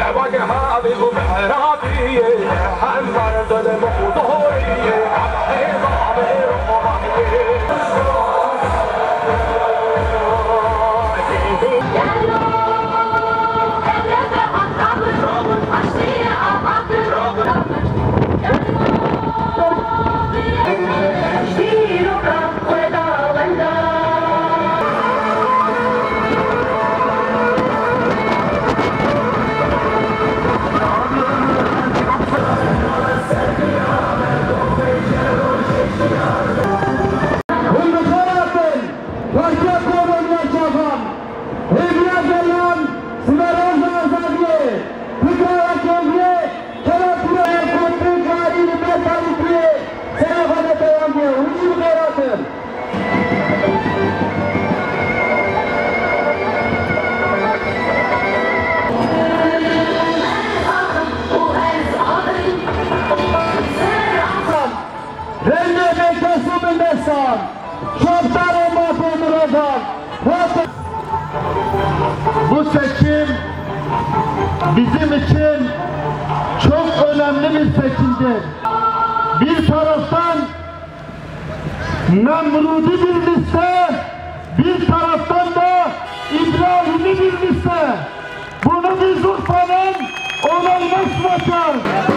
وجهها بأمهراتي حنظر ظلم وظهوري عظام رقبتي Bu seçim bizim için çok önemli bir seçimdir. Bir taraftan Nemrudi bir liste, bir taraftan da İbrahim'i bir liste. Bunu biz Urfa'nın onayına.